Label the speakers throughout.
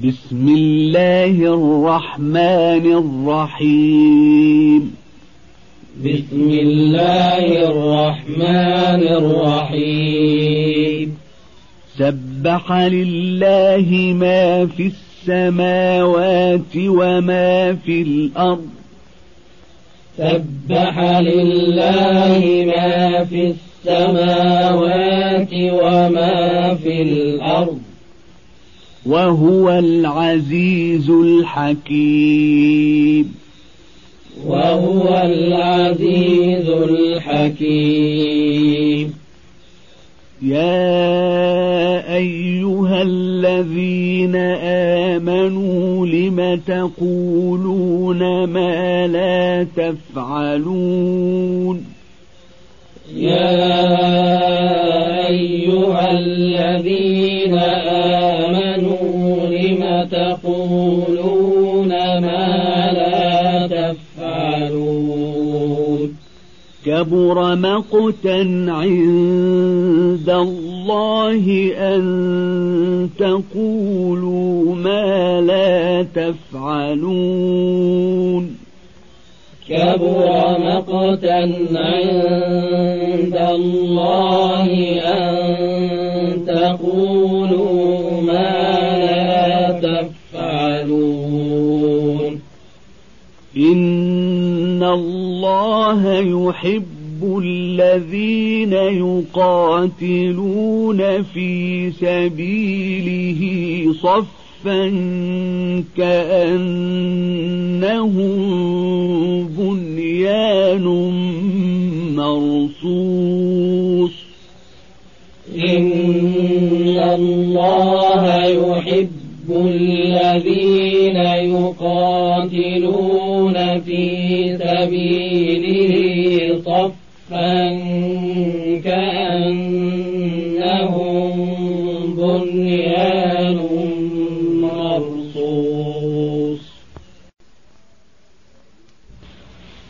Speaker 1: بسم الله الرحمن الرحيم.
Speaker 2: بسم الله الرحمن الرحيم.
Speaker 1: سبح لله ما في السماوات وما في الأرض.
Speaker 2: سبح لله ما في السماوات وما في الأرض.
Speaker 1: وهو العزيز الحكيم.
Speaker 2: وهو العزيز الحكيم.
Speaker 1: يا أيها الذين آمنوا لم تقولون ما لا تفعلون؟
Speaker 2: يا
Speaker 1: كبر مقتا عند الله أن تقولوا ما لا تفعلون.
Speaker 2: كبر مقتا عند الله أن تقولوا ما لا تفعلون.
Speaker 1: إن الله يحب الذين يقاتلون في سبيله صفا كأنهم بنيان مرصوص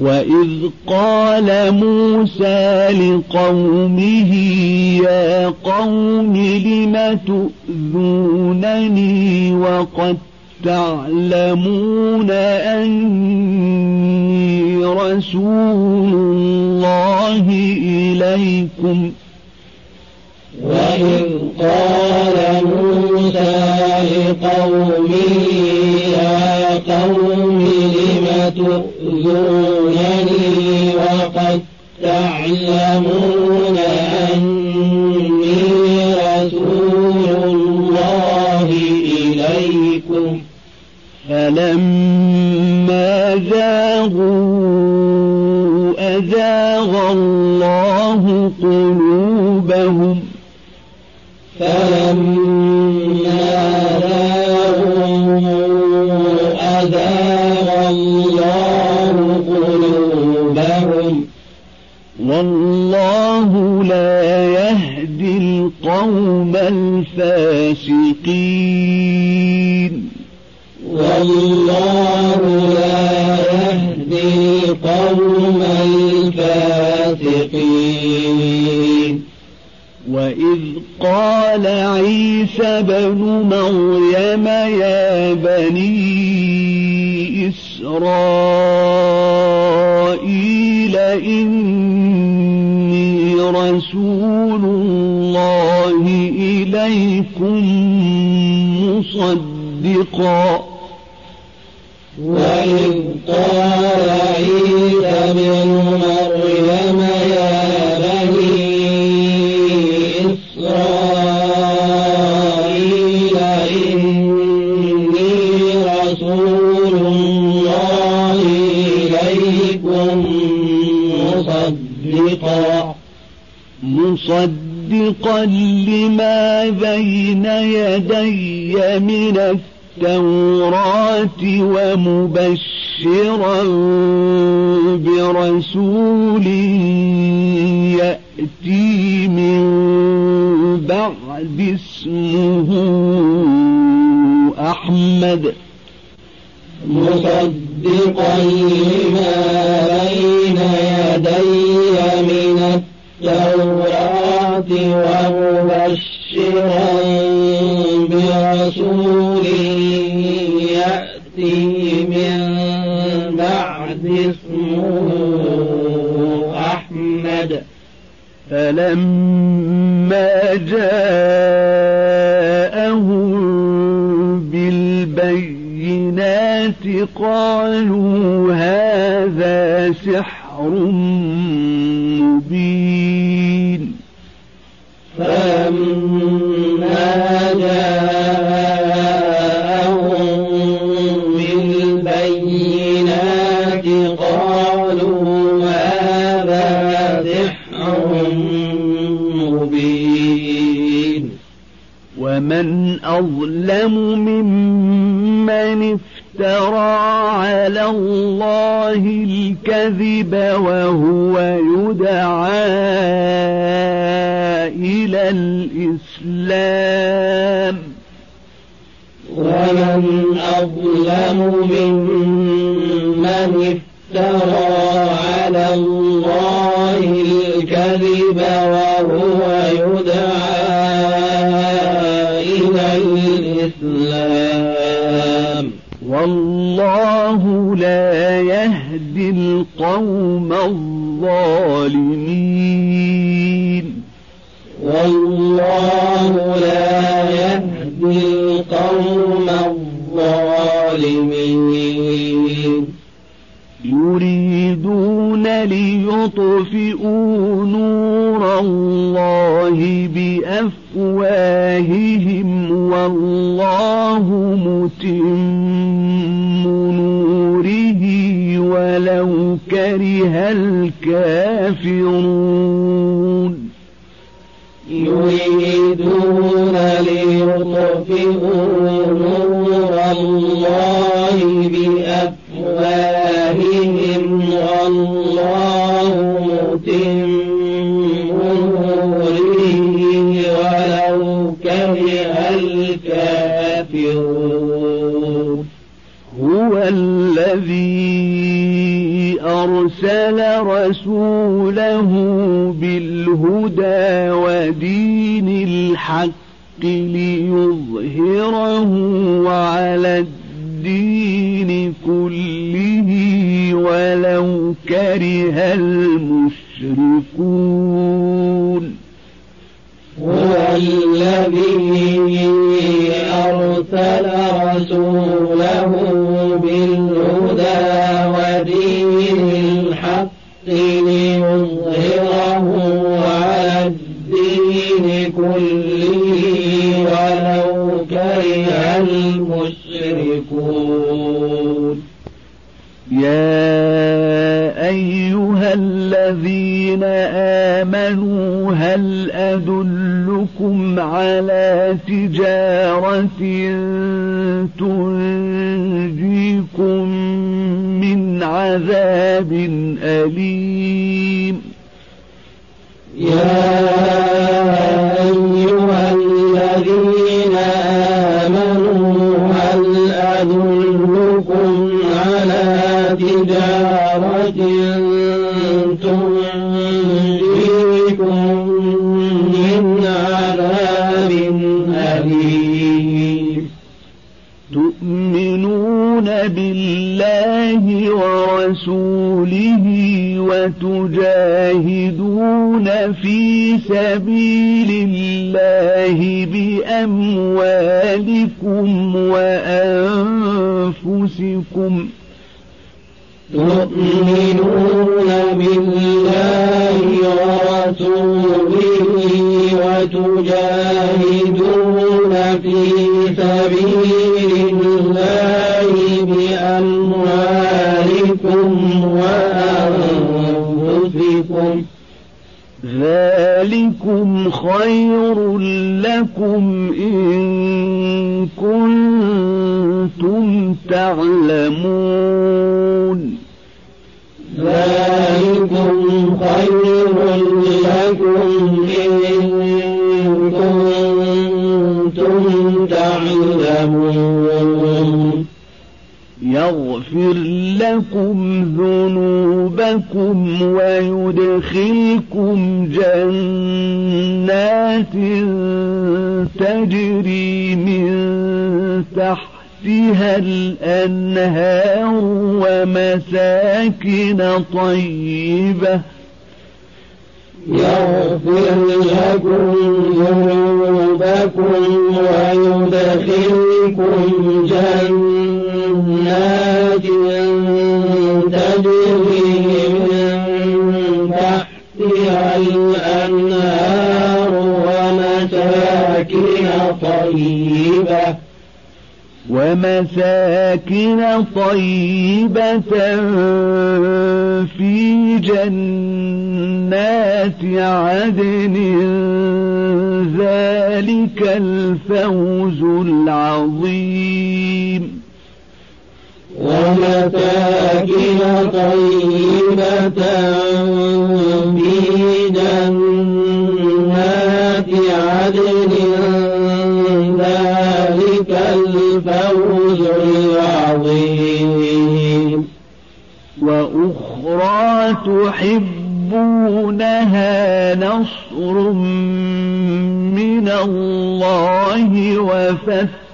Speaker 1: وإذ قال موسى لقومه يا قوم لم تؤذونني وقد تعلمون أني رسول الله إليكم
Speaker 2: وإذ قال موسى لقومه قوم لم تؤذونني وقد تعلمون أني رسول الله إليكم.
Speaker 1: فلما زاغوا أزاغ الله قلوبهم.
Speaker 2: فلما
Speaker 1: الفاسقين
Speaker 2: والله لا يهدي القوم الفاسقين.
Speaker 1: وإذ قال عيسى بن مريم يا بني إسرائيل إني رسول الله إليكم مصدقا.
Speaker 2: وإذ قال
Speaker 1: برسول يأتي من بعد اسمه أحمد.
Speaker 2: مصدقا لما بين يدي من التوراة ومبشرا برسول رسول يأتي من بعد أحمد
Speaker 1: فلما جاءهم بالبينات قالوا هذا سحر الإسلام
Speaker 2: ومن أظلم ممن افترى على الله الكذب وهو يدعى إلى الإسلام.
Speaker 1: والله لا يهدي القوم الظالمين.
Speaker 2: والله لا
Speaker 1: ليطفئوا نور الله بأفواههم والله متم نوره ولو كره الكافرون.
Speaker 2: يريدون ليطفئوا نور الله بأفواههم
Speaker 1: أرسل رسوله بالهدى ودين الحق ليظهره على الدين كله ولو كره المشركون.
Speaker 2: هو الذي أرسل رسوله
Speaker 1: أليم
Speaker 2: يا أيها الذين آمنوا هل أدلكم على تجارة تنجيكم من عذاب أليم؟
Speaker 1: تؤمنون بالله ورسوله وتجاهدون في سبيل الله بأموالكم وأنفسكم.
Speaker 2: تؤمنون بالله ورسوله وتجاهدون في سبيل
Speaker 1: ذلكم خير لكم إن كنتم تعلمون
Speaker 2: ذلكم خير لكم إن كنتم تعلمون
Speaker 1: يغفر لكم ذنوبكم ويدخلكم طيبة.
Speaker 2: يغفر لكم ذنوبكم ويدخلكم جنات تجري من تحتها الأنهار ومساكن طيبة.
Speaker 1: ومساكن طيبة في جنات عدن. ذلك الفوز العظيم.
Speaker 2: ومساكن طيبة في الفوز العظيم.
Speaker 1: وأخرى تحبونها نصر من الله وفتح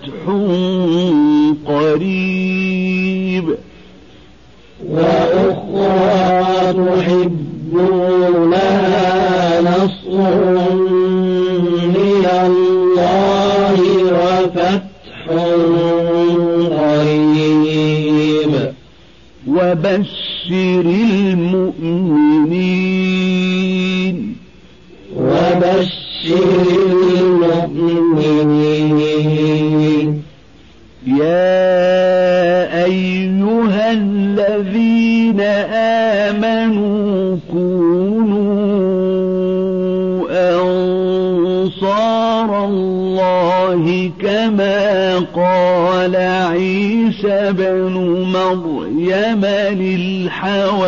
Speaker 1: وبشر أنصار الله كما قال عيسى بن مريم للحواريين.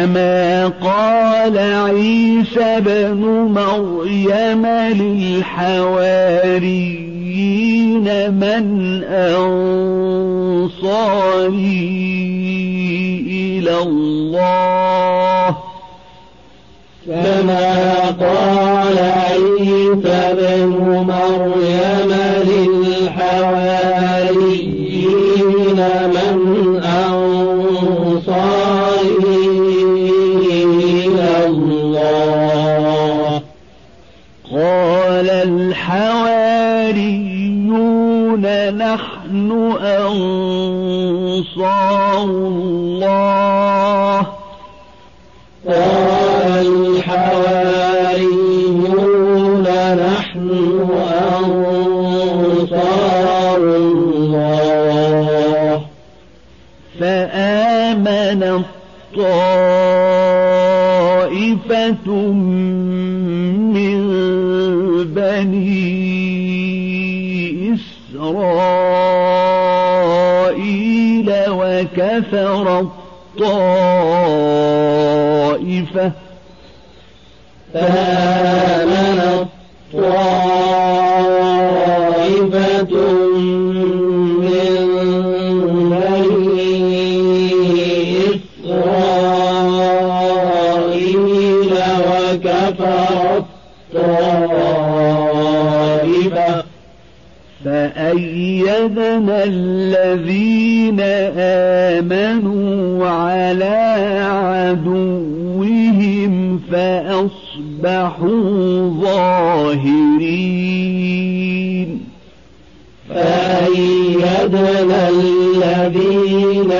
Speaker 2: كما قال عيسى بن مريم للحواريين
Speaker 1: من أنصاري إلى الله.
Speaker 2: كما قال
Speaker 1: أنصار الطائفة
Speaker 2: فآمنت
Speaker 1: فأيدنا الذين آمنوا على عدوهم فأصبحوا ظاهرين.
Speaker 2: فأيدنا الذين